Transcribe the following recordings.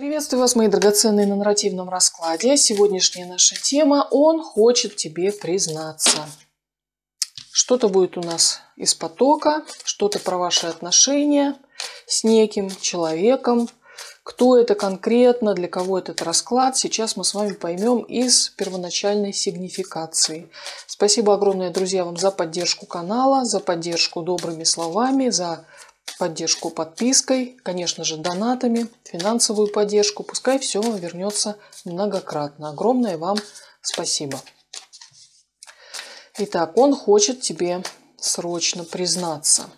Приветствую вас, мои драгоценные, на нарративном раскладе. Сегодняшняя наша тема «Он хочет тебе признаться». Что-то будет у нас из потока, что-то про ваши отношения с неким человеком. Кто это конкретно, для кого этот расклад, сейчас мы с вами поймем из первоначальной сигнификации. Спасибо огромное, друзья, вам за поддержку канала, за поддержку добрыми словами, за поддержку подпиской, конечно же, донатами, финансовую поддержку. Пускай все вернется многократно. Огромное вам спасибо. Итак, он хочет тебе срочно признаться.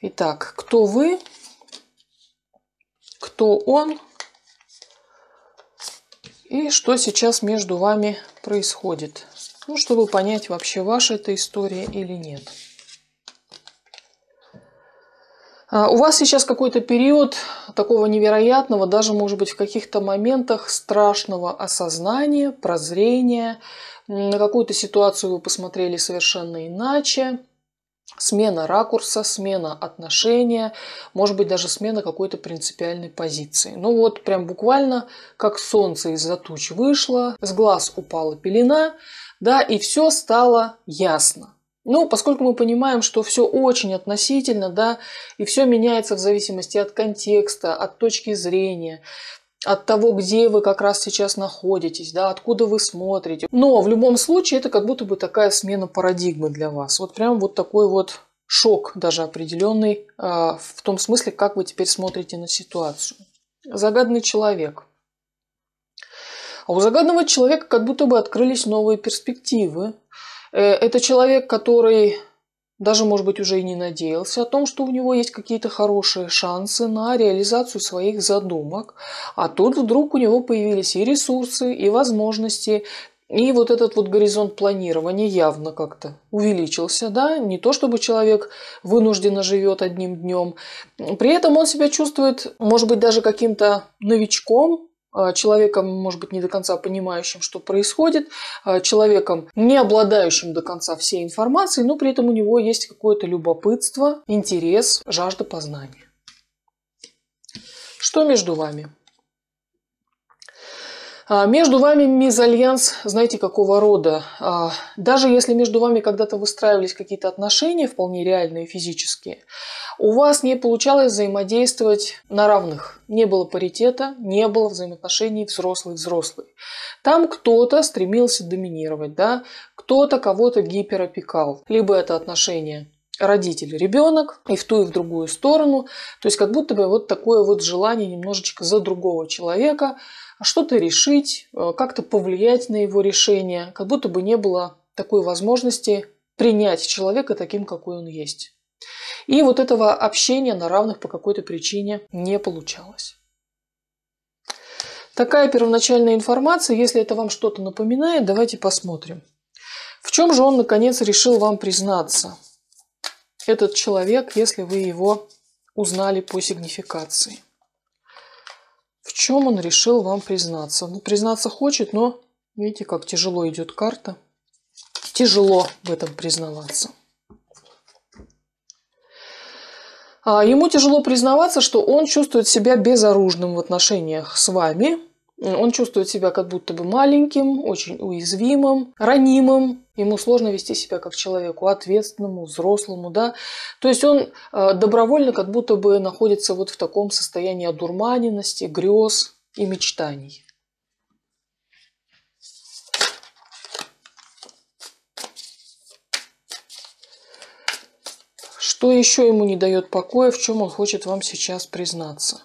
Итак, кто вы, кто он и что сейчас между вами происходит. Ну, чтобы понять, вообще ваша эта история или нет. У вас сейчас какой-то период такого невероятного, даже, может быть, в каких-то моментах страшного осознания, прозрения. На какую-то ситуацию вы посмотрели совершенно иначе. Смена ракурса, смена отношения, может быть, даже смена какой-то принципиальной позиции. Ну вот, прям буквально как солнце из-за туч вышло, с глаз упала пелена, да, и все стало ясно. Ну, поскольку мы понимаем, что все очень относительно, да, и все меняется в зависимости от контекста, от точки зрения, от того, где вы как раз сейчас находитесь, да, откуда вы смотрите. Но в любом случае это как будто бы такая смена парадигмы для вас. Вот прям вот такой вот шок даже определенный э, в том смысле, как вы теперь смотрите на ситуацию. Загадный человек. А у загадного человека как будто бы открылись новые перспективы, это человек, который даже, может быть, уже и не надеялся о том, что у него есть какие-то хорошие шансы на реализацию своих задумок. А тут вдруг у него появились и ресурсы, и возможности, и вот этот вот горизонт планирования явно как-то увеличился, да, не то чтобы человек вынужденно живет одним днем. При этом он себя чувствует, может быть, даже каким-то новичком, человеком, может быть, не до конца понимающим, что происходит, а, человеком, не обладающим до конца всей информацией, но при этом у него есть какое-то любопытство, интерес, жажда познания. Что между вами? А, между вами мезальянс, знаете, какого рода? Даже если между вами когда-то выстраивались какие-то отношения, вполне реальные физические, у вас не получалось взаимодействовать на равных. Не было паритета, не было взаимоотношений взрослый-взрослый. Там кто-то стремился доминировать, да? кто-то кого-то гиперопекал. Либо это отношения родитель-ребенок и в ту и в другую сторону. То есть как будто бы вот такое вот желание немножечко за другого человека что-то решить, э, как-то повлиять на его решение, как будто бы не было такой возможности принять человека таким, какой он есть. И вот этого общения на равных по какой-то причине не получалось. Такая первоначальная информация, если это вам что-то напоминает, давайте посмотрим. В чем же он, наконец, решил вам признаться? Этот человек, если вы его узнали по сигнификации. В чем он решил вам признаться? Ну, признаться хочет, но видите, как тяжело идет карта. Тяжело в этом признаваться. А, ему тяжело признаваться, что он чувствует себя безоружным в отношениях с вами. Он чувствует себя как будто бы маленьким, очень уязвимым, ранимым. Ему сложно вести себя как человеку ответственному, взрослому, да. То есть он а, добровольно как будто бы находится вот в таком состоянии одурманенности, грез и мечтаний. Что еще ему не дает покоя, в чем он хочет вам сейчас признаться?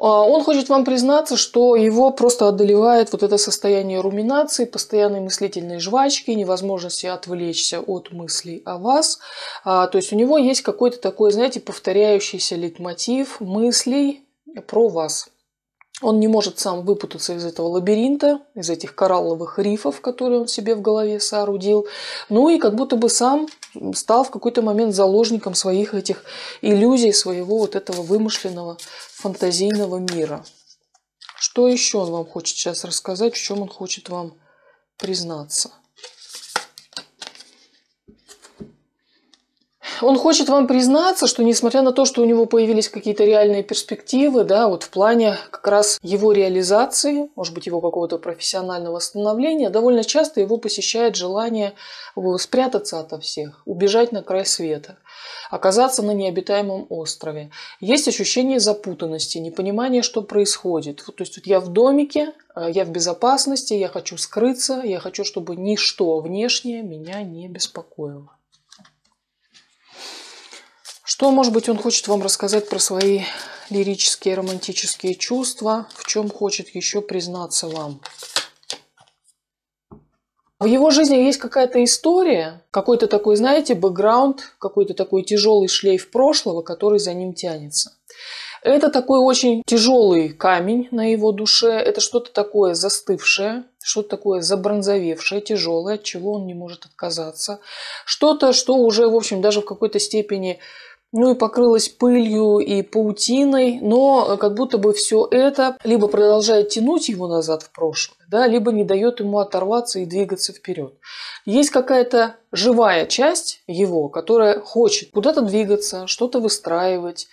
Он хочет вам признаться, что его просто одолевает вот это состояние руминации, постоянной мыслительной жвачки, невозможности отвлечься от мыслей о вас. А, то есть у него есть какой-то такой, знаете, повторяющийся литмотив мыслей про вас. Он не может сам выпутаться из этого лабиринта, из этих коралловых рифов, которые он себе в голове соорудил. Ну и как будто бы сам стал в какой-то момент заложником своих этих иллюзий, своего вот этого вымышленного фантазийного мира. Что еще он вам хочет сейчас рассказать, в чем он хочет вам признаться? Он хочет вам признаться, что несмотря на то, что у него появились какие-то реальные перспективы, да, вот в плане как раз его реализации, может быть, его какого-то профессионального становления, довольно часто его посещает желание спрятаться ото всех, убежать на край света оказаться на необитаемом острове. Есть ощущение запутанности, непонимание, что происходит. То есть вот я в домике, э, я в безопасности, я хочу скрыться, я хочу, чтобы ничто внешнее меня не беспокоило. Что, может быть, он хочет вам рассказать про свои лирические, романтические чувства, в чем хочет еще признаться вам? В его жизни есть какая-то история, какой-то такой, знаете, бэкграунд, какой-то такой тяжелый шлейф прошлого, который за ним тянется. Это такой очень тяжелый камень на его душе, это что-то такое застывшее, что-то такое забронзовевшее, тяжелое, от чего он не может отказаться. Что-то, что уже, в общем, даже в какой-то степени ну и покрылась пылью и паутиной, но как будто бы все это либо продолжает тянуть его назад в прошлое, да, либо не дает ему оторваться и двигаться вперед. Есть какая-то живая часть его, которая хочет куда-то двигаться, что-то выстраивать,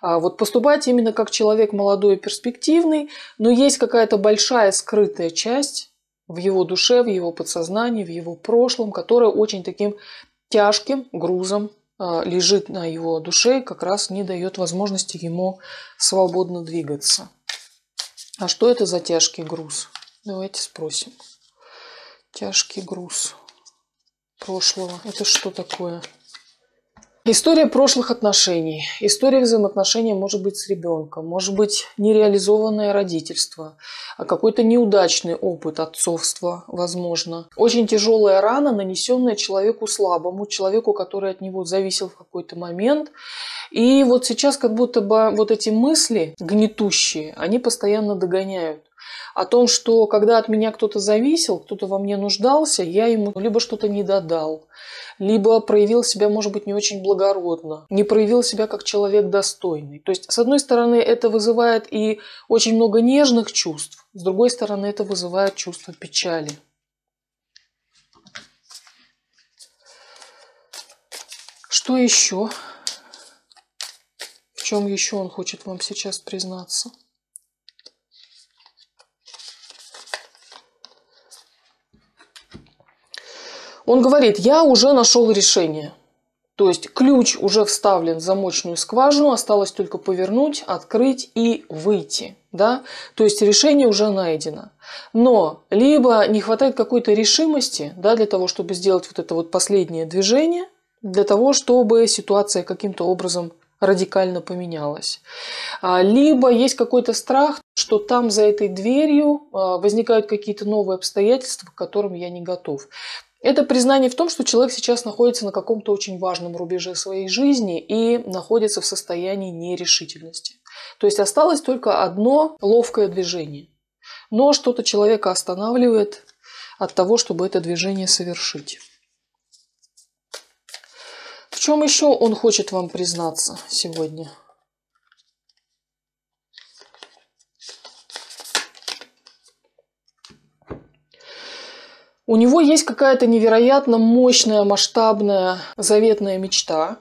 а вот поступать именно как человек молодой и перспективный, но есть какая-то большая скрытая часть в его душе, в его подсознании, в его прошлом, которая очень таким тяжким грузом лежит на его душе, как раз не дает возможности ему свободно двигаться. А что это за тяжкий груз? Давайте спросим. Тяжкий груз прошлого. Это что такое? История прошлых отношений. История взаимоотношений может быть с ребенком, может быть нереализованное родительство, а какой-то неудачный опыт отцовства, возможно. Очень тяжелая рана, нанесенная человеку слабому, человеку, который от него зависел в какой-то момент. И вот сейчас как будто бы вот эти мысли гнетущие, они постоянно догоняют о том, что когда от меня кто-то зависел, кто-то во мне нуждался, я ему либо что-то не додал, либо проявил себя, может быть, не очень благородно, не проявил себя как человек достойный. То есть, с одной стороны, это вызывает и очень много нежных чувств, с другой стороны, это вызывает чувство печали. Что еще? В чем еще он хочет вам сейчас признаться? Он говорит, я уже нашел решение. То есть ключ уже вставлен в замочную скважину, осталось только повернуть, открыть и выйти. Да? То есть решение уже найдено. Но либо не хватает какой-то решимости да, для того, чтобы сделать вот это вот последнее движение, для того, чтобы ситуация каким-то образом радикально поменялась. А, либо есть какой-то страх, что там за этой дверью а, возникают какие-то новые обстоятельства, к которым я не готов. Это признание в том, что человек сейчас находится на каком-то очень важном рубеже своей жизни и находится в состоянии нерешительности. То есть осталось только одно ловкое движение. Но что-то человека останавливает от того, чтобы это движение совершить. В чем еще он хочет вам признаться сегодня? У него есть какая-то невероятно мощная, масштабная, заветная мечта.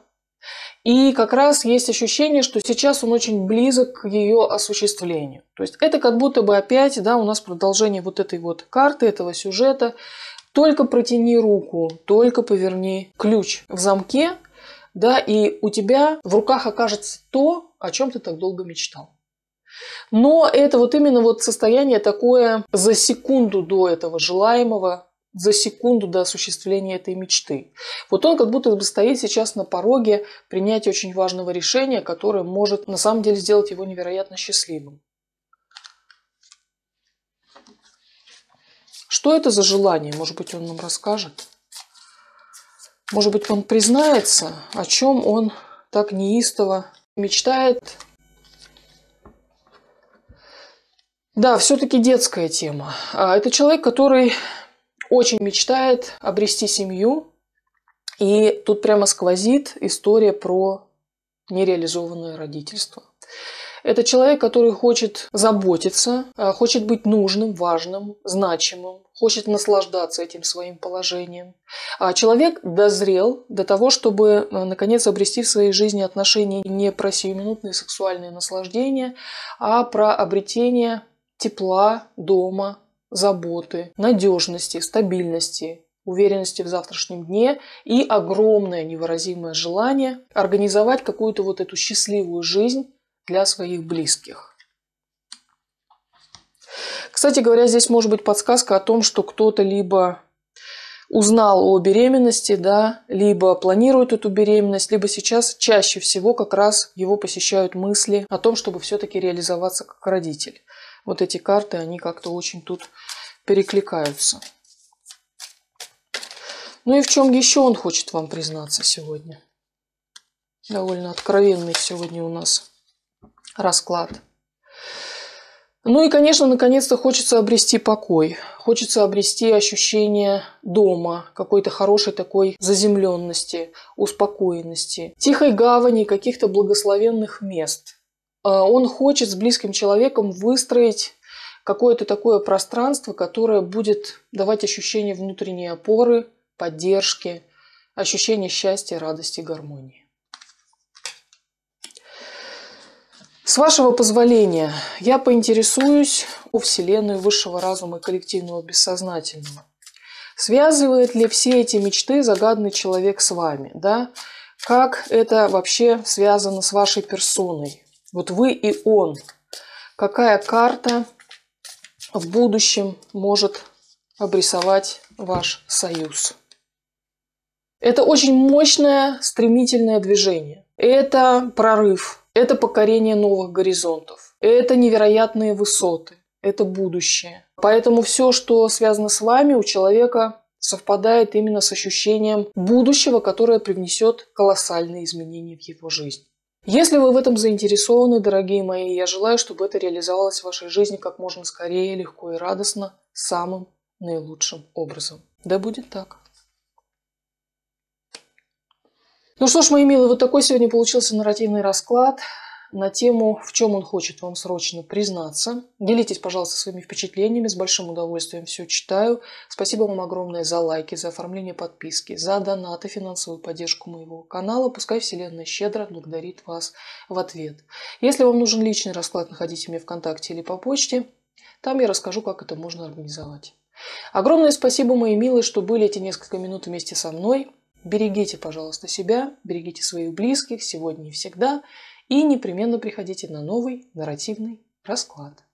И как раз есть ощущение, что сейчас он очень близок к ее осуществлению. То есть это как будто бы опять да, у нас продолжение вот этой вот карты, этого сюжета. Только протяни руку, только поверни ключ в замке, да, и у тебя в руках окажется то, о чем ты так долго мечтал. Но это вот именно вот состояние такое за секунду до этого желаемого, за секунду до осуществления этой мечты. Вот он как будто бы стоит сейчас на пороге принятия очень важного решения, которое может на самом деле сделать его невероятно счастливым. Что это за желание? Может быть, он нам расскажет? Может быть, он признается, о чем он так неистово мечтает. Да, все-таки детская тема. А, это человек, который очень мечтает обрести семью. И тут прямо сквозит история про нереализованное родительство. Это человек, который хочет заботиться, э, хочет быть нужным, важным, значимым, хочет наслаждаться этим своим положением. А человек дозрел до того, чтобы, э, наконец, обрести в своей жизни отношения не про сиюминутные сексуальные наслаждения, а про обретение тепла, дома, заботы, надежности, стабильности, уверенности в завтрашнем дне и огромное невыразимое желание организовать какую-то вот эту счастливую жизнь для своих близких. Кстати говоря, здесь может быть подсказка о том, что кто-то либо узнал о беременности, да, либо планирует эту беременность, либо сейчас чаще всего как раз его посещают мысли о том, чтобы все-таки реализоваться как родитель. Вот эти карты, они как-то очень тут перекликаются. Ну и в чем еще он хочет вам признаться сегодня? Довольно откровенный сегодня у нас расклад. Ну и, конечно, наконец-то хочется обрести покой. Хочется обрести ощущение дома, какой-то хорошей такой заземленности, успокоенности, тихой гавани, каких-то благословенных мест. А он хочет с близким человеком выстроить какое-то такое пространство, которое будет давать ощущение внутренней опоры, поддержки, ощущение счастья, радости, гармонии. С вашего позволения, я поинтересуюсь у Вселенной высшего разума и коллективного бессознательного. Связывает ли все эти мечты загадный человек с вами? Да? Как это вообще связано с вашей персоной? Вот вы и он. Какая карта в будущем может обрисовать ваш союз? Это очень мощное, стремительное движение. Это прорыв, это покорение новых горизонтов. Это невероятные высоты. Это будущее. Поэтому все, что связано с вами, у человека совпадает именно с ощущением будущего, которое привнесет колоссальные изменения в его жизнь. Если вы в этом заинтересованы, дорогие мои, я желаю, чтобы это реализовалось в вашей жизни как можно скорее, легко и радостно, самым наилучшим образом. Да будет так. Ну что ж, мои милые, вот такой сегодня получился нарративный расклад на тему, в чем он хочет вам срочно признаться. Делитесь, пожалуйста, своими впечатлениями, с большим удовольствием все читаю. Спасибо вам огромное за лайки, за оформление подписки, за донаты, финансовую поддержку моего канала. Пускай Вселенная щедро благодарит вас в ответ. Если вам нужен личный расклад, находите меня ВКонтакте или по почте. Там я расскажу, как это можно организовать. Огромное спасибо, мои милые, что были эти несколько минут вместе со мной. Берегите, пожалуйста, себя, берегите своих близких сегодня и всегда, и непременно приходите на новый нарративный расклад.